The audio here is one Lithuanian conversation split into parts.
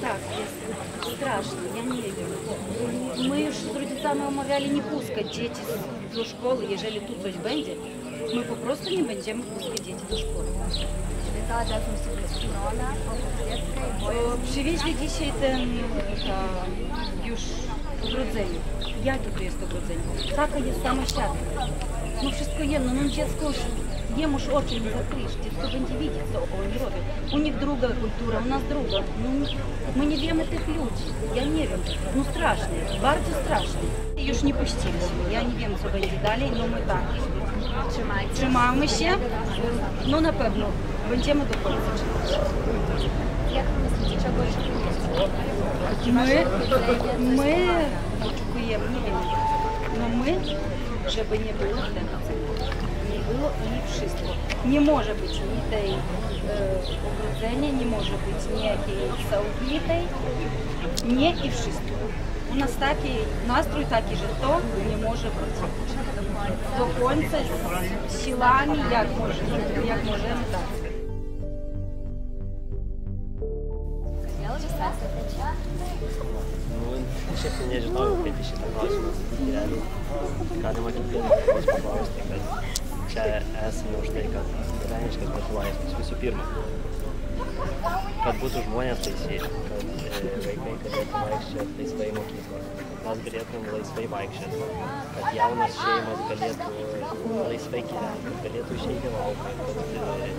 tak, jest strasznie, ja nie wiem. My już z rodzicami omawiali nie puszczać dzieci z- do szkoły, jeżeli tu coś będzie, my po prostu nie będziemy puszczać dzieci do szkoły. Та дезінфекційна, опосвідка і бої. O, Przywieźli dzisiaj ten ta, już ogrodzenie. Jakie to jest ogrodzenie? Taka jest sama siatka. No wszystko jedno, no dziecko już Jemu już oczy nie zakryjcie, co będzie widzieć, co oni robią. U nich druga kultura, u nas druga. No, my nie wiemy tych ludzi, ja nie wiem. No straszne, bardzo straszne. Już nie puściliśmy, ja nie wiem, co będzie dalej, no my tak. Trzymamy się, no na pewno będziemy do końca trzymać. Jak myślicie, czego jeszcze My, my oczekujemy, nie wiem, no my, żeby nie było dla nas. Ну було іншиство. Э, не может быть ни той обрізання, не може бути ніякої саубліти, ні івшиство. У нас такий настрій, такий житок не може бути. До кінця з силами, як можемо, як можемо так. честно, не ожидал, как ты считал, что я не могу попасть. Čia esame už tai, kad gyveniškas būtų laisvas visų pirma. Kad būtų žmonės laisvi, kad e, vaikai galėtų vaikščioti laisvai mokyklą, kad mes galėtumėm laisvai vaikščioti, kad jaunas šeimas galėtų laisvai gyventi, galėtų išeiti lauką, kad e,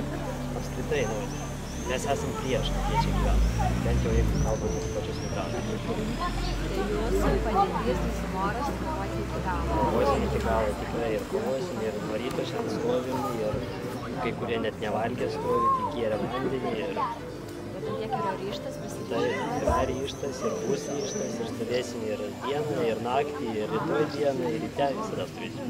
apskritai, nu, mes esam prieš, čia gyvena. Bent jau jeigu kalbam apie pačius migrantus. Tai jūsų pavyzdys, jūsų noras kovoti iki galo. Kovosim iki galo tikrai ir kovosim, ir nuo ryto šiandien stovim, ir kai kurie net nevalgė stovi, tik gėrė vandenį. Ir Bet tiek yra ryštas tai yra ryštas, ir bus ryštas, ir stovėsim ir dieną, ir naktį, ir rytoj dieną, ir ryte visada stovėsim.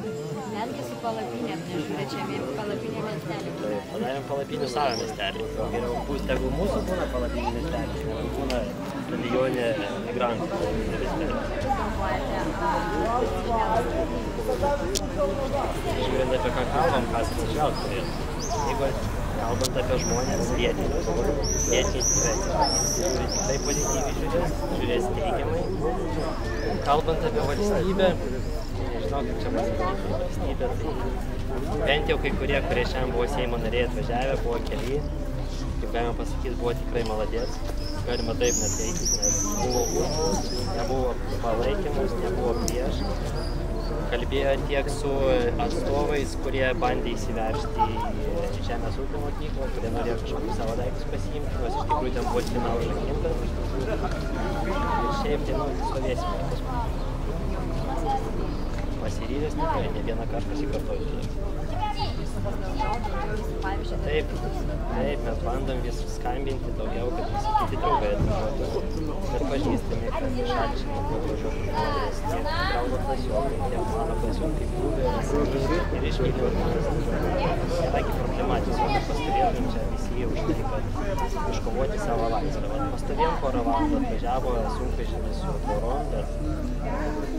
Netgi su palapinėm nežiūrėčiami palapinė miestelį. Tai padarėm palapinių savo miestelį. Geriau bus tegul mūsų būna palapinių miestelį, negu būna stadione migrantų. Žiūrint apie ką kalbam, kas atsižvelgti turėtų. Jeigu kalbant apie žmonės vietinius, vietiniai tikrai žiūri tikrai pozityviai žiūrės, žiūrės teigiamai. Kalbant apie valstybę, nežinau kaip čia pasakyti, valstybė, tai bent jau kai kurie, kurie šiandien buvo Seimo nariai atvažiavę, buvo keli, kaip galima pasakyti, buvo tikrai maladės. Galima taip neteikti, nes buvo už mus, nebuvo palaikymus, nebuvo prieš kalbėjo tiek su atstovais, kurie bandė įsiveržti į Žemės ūkio mokyklą, kurie norėjo kažkokius savo daiktus pasiimti, nors iš tikrųjų ten buvo spina užrakinta. Šiaip tai, nu, stovėsime paskui. Pasiryžęs tikrai ne vieną kartą pasikartoju. Taip, taip, mes bandom vis skambinti daugiau, kad visi kiti draugai atvažiuotų. Bet pažįstami, kad šalčiai atvažiuotų žmonės, tiek draugo klasiokai, tiek mano klasiokai buvę ir iš Vilniaus žmonės. Nėra problema, tiesiog pastovėtum čia visi už tai, kad iškovoti savo laisvę. Vat pastovėjom porą valandų, atvažiavo sunkvežimis su tvorom, bet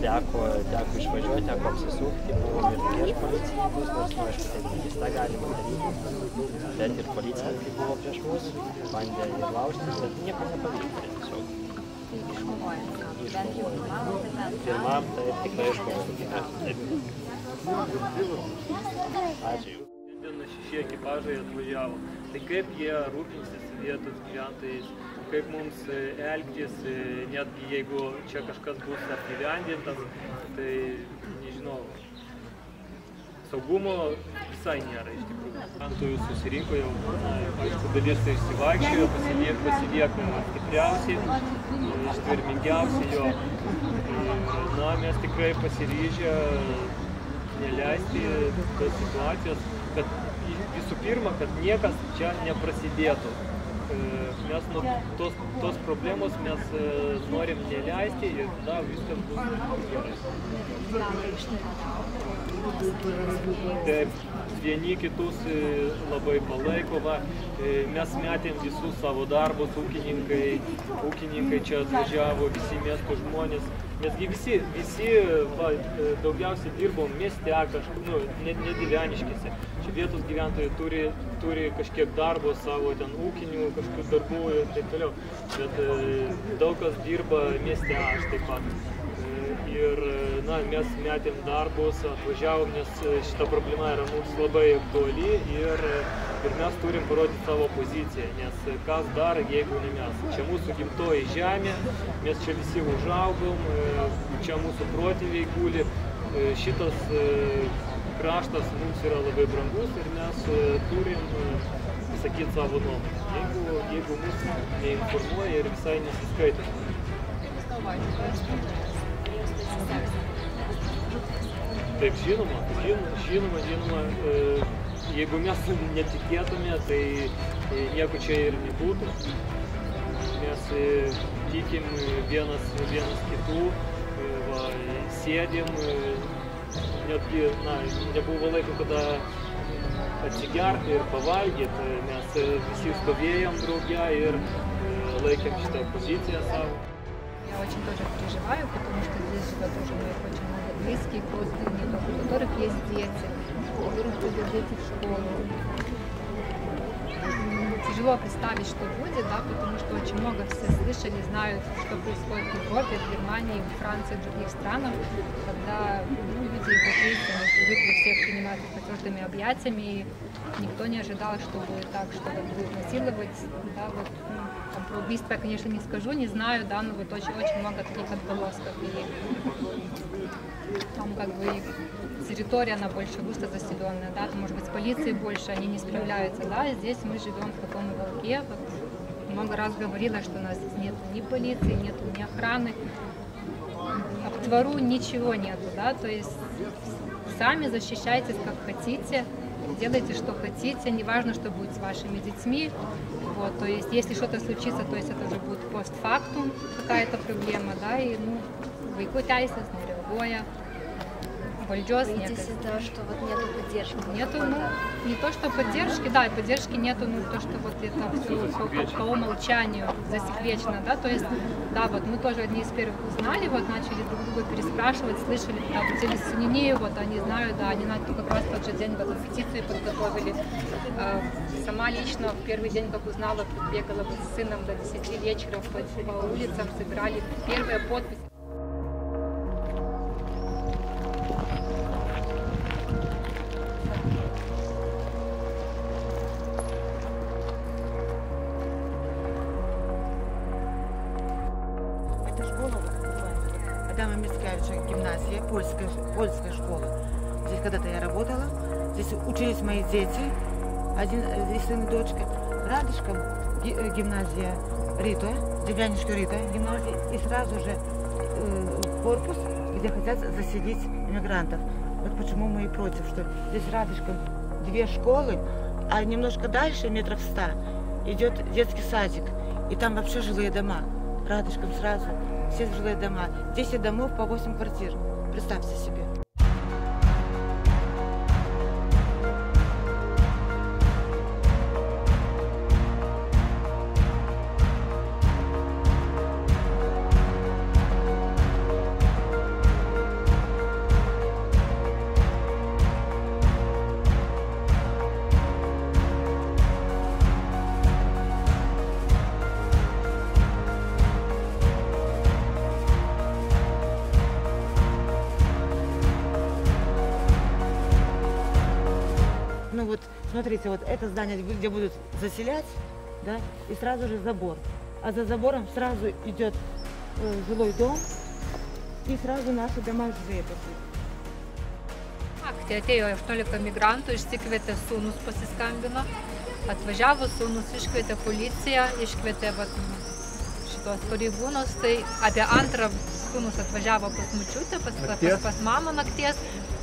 teko, teko išvažiuoti, teko apsisukti, buvom ir prieš policininkus, nors, nu, aišku, taip keista galima daryti. Bet ir policininkai buvo prieš mus, bandė ir laužtis, bet nieko nepavyko. Tiesiog tai iškovojant. Bent jau pirmam, tai bent. pirmam, tai tikrai iškovoti. Ačiū. Šiandien šeši ekipažai atvažiavo. Tai kaip jie rūpinsis vietos gyventojais, kaip mums e, elgtis, e, netgi jeigu čia kažkas bus apgyvendintas, tai nežinau, saugumo visai nėra iš tikrųjų. Gyventojų susirinko jau, aišku, dalis tai išsivaikščiojo, pasilieka, pasilieka stipriausiai, ištvermingiausiai jo. Na, mes tikrai pasiryžę neleisti tos situacijos, kad visų pirma, kad niekas čia neprasidėtų. E, Mes nuo tos, tos problemos mes e, norim neleisti ir tada viskas bus gerai. Taip, vieni kitus e, labai palaiko, va, e, mes metėm visus savo darbus, ūkininkai, ūkininkai čia atvažiavo, visi miesto žmonės, Nesgi visi, visi va, e, daugiausiai dirbom mieste, kažkur, nu, ne, ne gyveniškėse. Čia vietos gyventojai turi, turi kažkiek darbo savo, ten ūkinių kažkokių darbų ir taip toliau. Bet daug kas dirba mieste, aš taip pat. E, Ir na, mes metėm darbus, atvažiavom, nes šita problema yra mums labai aktuali ir, ir mes turim parodyti savo poziciją, nes kas dar, jeigu ne mes. Čia mūsų gimtoji žemė, mes čia visi užaugom, e, čia mūsų protėviai guli, E, šitas e, kraštas mums yra labai brangus ir mes e, turim e, pasakyti savo nuomonę. Jeigu, jeigu mus neinformuoja ir visai nesiskaito. Taip, žinoma, žinoma, žinoma, e, jeigu mes netikėtume, tai e, nieko čia ir nebūtų. Mes e, tikim vienas, vienas kitų, va, sėdim, netgi, na, nebuvo laiko, kada atsigerti ir pavalgyti, mes visi stovėjom drauge ir laikėm šitą poziciją savo. Я очень тоже переживаю, потому что здесь живет тоже моих очень много близких родственников, у которых есть дети, у которых ходят дети в школу. Тяжело представить, что будет, да, потому что очень много все слышали, знают, что происходит в Европе, в Германии, в Франции, в других странах, когда ну, люди европейцы, привыкли всех принимать под твердыми объятиями, и никто не ожидал, что будет так, что будут насиловать, да, вот, ну, там, про убийство я, конечно, не скажу, не знаю, да, но вот очень, очень много таких отголосков. И там как бы территория, она больше густо заселенная, да, там, может быть, с полицией больше, они не справляются, да, здесь мы живем в таком уголке, вот, много раз говорила, что у нас нет ни полиции, нет ни охраны, а в двору ничего нету, да, то есть сами защищайтесь как хотите, делайте что хотите, неважно, что будет с вашими детьми, вот, то есть если что-то случится, то есть это уже будет постфактум какая-то проблема, да, и, ну, vaikų teisės nereaguoja, Боитесь niekas. этого, что вот нету поддержки? Нету, ну, не то, что поддержки, да, и поддержки нету, ну, то, что вот это все по, по- умолчанию засекречено, да, то есть, да, вот мы тоже одни из первых узнали, вот начали друг друга переспрашивать, слышали, да, вот здесь Сунини, вот они знают, да, они на как раз в тот же день вот петицию подготовили. Э, Сама лично в первый день, как узнала, бегала вот с сыном до 10 вечера по, по улицам, собирали первые подписи. Адама Мицкевича гимназия, польская, польская школа. Здесь когда-то я работала. Здесь учились мои дети, один э, и сын и дочка. Рядышком ги- э, гимназия Рита, Древлянишка Рита гимназия. И сразу же э, корпус, где хотят заселить иммигрантов. Вот почему мы и против, что здесь рядышком две школы, а немножко дальше, метров ста, идет детский садик. И там вообще жилые дома. Радышком сразу. Все жилые дома. 10 домов по 8 квартир. Представьте себе. Смотрите, вот это здание, где будут заселять, да, и сразу же забор. А за забором сразу идет э, жилой дом, и сразу наши дома жилые такие. naktį atėjo 18 migrantų, išsikvietė sūnus pasiskambino, atvažiavo sūnus, iškvietė policiją, iškvietė vat, šitos pareigūnus, tai apie antrą sūnus atvažiavo pas mučiutę, pas, pas, pas mamą nakties,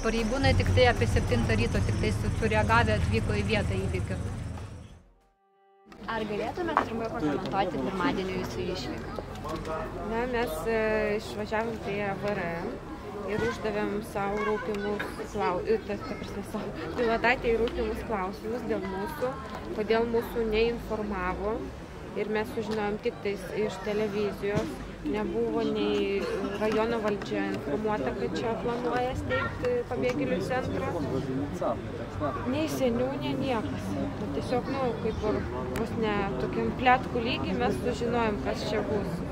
pareigūnai tik tai apie 7 ryto, tik tai su- sureagavę atvyko į vietą įvykių. Ar galėtumėte trumpai pakomentuoti pirmadienio jūsų išvyką? Na, mes e, išvažiavom prie VRM ir uždavėm savo rūpimus klausimus, pilotatė rūpimus klausimus dėl mūsų, kodėl mūsų neinformavo ir mes sužinojom tik tais iš televizijos. Nebuvo nei rajono valdžia informuota, kad čia planuoja steigti pabėgėlių centrą. Nei seniūnė, niekas. Tai tiesiog, nu, kaip ir vos ne tokiam plėtkų lygiai mes sužinojom, kas čia bus.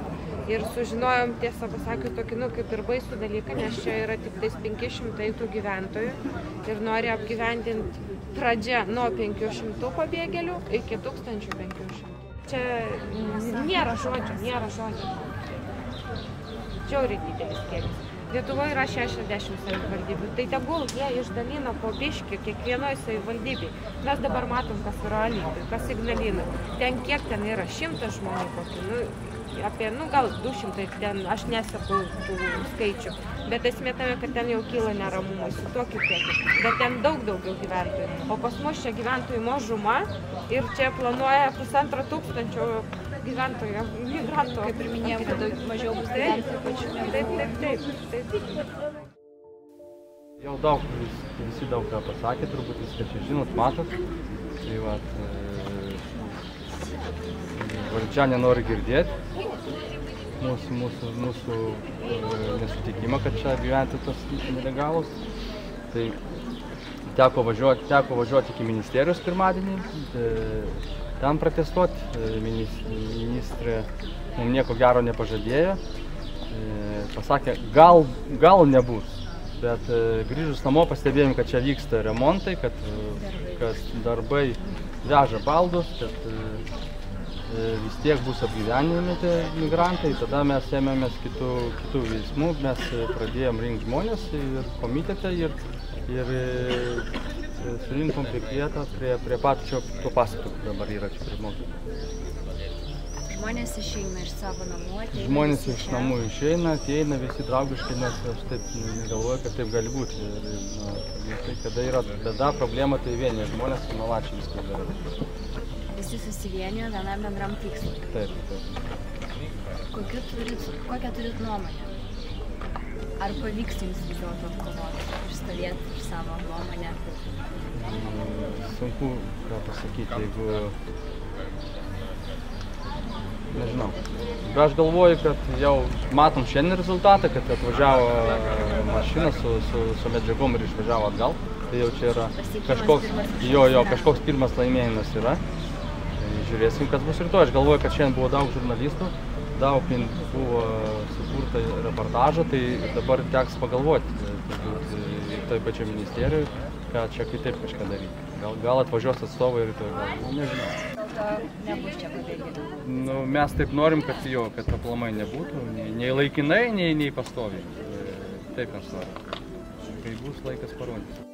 Ir sužinojom, tiesą pasakius, tokį, nu, kaip ir baisų dalyką, nes čia yra tik tais 500 tų gyventojų ir nori apgyvendinti pradžia nuo 500 pabėgėlių iki 1500. Čia nėra žodžių, nėra žodžių. Žiauriai didelis kiekis. Lietuvoje yra 60 savivaldybių. Tai tegul jie išdalina po biškį kiekvienoje savivaldybėje. Mes dabar matom, kas yra Alytui, kas Ignalina. Ten kiek ten yra, šimtas žmonių kokių. Nu, apie, nu gal 200, ten aš neseku tų skaičių. Bet esmė tame, kad ten jau kyla neramumai su tokiu kiekiu. Bet ten daug daugiau gyventojų. O pas mus čia gyventojų mažuma ir čia planuoja pusantro tūkstančio gyventojų, migrantų. Kaip ir minėjau, kad daug mažiau bus Taip, gyventojų pačių taip, taip, taip, taip. Jau daug, vis, visi daug ką pasakė, turbūt viską čia žinot, matot. Tai vat, e, valdžia nenori girdėti mūsų, mūsų, mūsų e, nesutikimą, kad čia gyventi tos nelegalus. Tai teko važiuoti, teko važiuoti iki ministerijos pirmadienį, e, ten protestuoti. E, minis- Ministrė mums nieko gero nepažadėjo. Pasakė, gal, gal nebus. Bet grįžus namo pastebėjom, kad čia vyksta remontai, kad, kad darbai veža baldus, kad vis tiek bus apgyveninami tie migrantai. Tada mes ėmėmės kitų, kitų veiksmų, mes e, pradėjom rinkti žmonės ir komitete ir, ir e, e, surinkom piketą prie, prie pačio to pastato, kur dabar yra čia prie mokyklų. Žmonės išeina iš savo namų. ateina Žmonės iš namų išeina, ateina visi draugiškai, nes aš taip negalvoju, kad taip gali būti. Ir, na, nu, tai kada yra bėda, problema, tai vieni žmonės su malačiai viskas gerai. Visi susivienijo vienam bendram tikslui. Taip, taip. Kokiu turit, kokią turit nuomonę? Ar pavyks jums vis dėlto atkovoti, išstovėti už savo nuomonę? Sunku ką pasakyti, jeigu... Nežinau. Aš galvoju, kad jau matom šiandien rezultatą, kad atvažiavo mašina su, su, su medžiagom ir išvažiavo atgal. Tai jau čia yra kažkoks, jo, jo, kažkoks pirmas laimėjimas yra. Tai žiūrėsim, kas bus rytoj. Aš galvoju, kad šiandien buvo daug žurnalistų, daug buvo sukurta reportažo, tai dabar teks pagalvoti, toj pačioj ministerijoje, ką čia kitaip kažką daryti. Gal, gal atvažiuos atstovai rytoj, gal nu, nežinau. Nu, mes taip norim, kad jo, kad aplamai nebūtų, nei, nei laikinai, nei, nei pastoviai. E, Taip mes norim. Kai bus laikas parodys.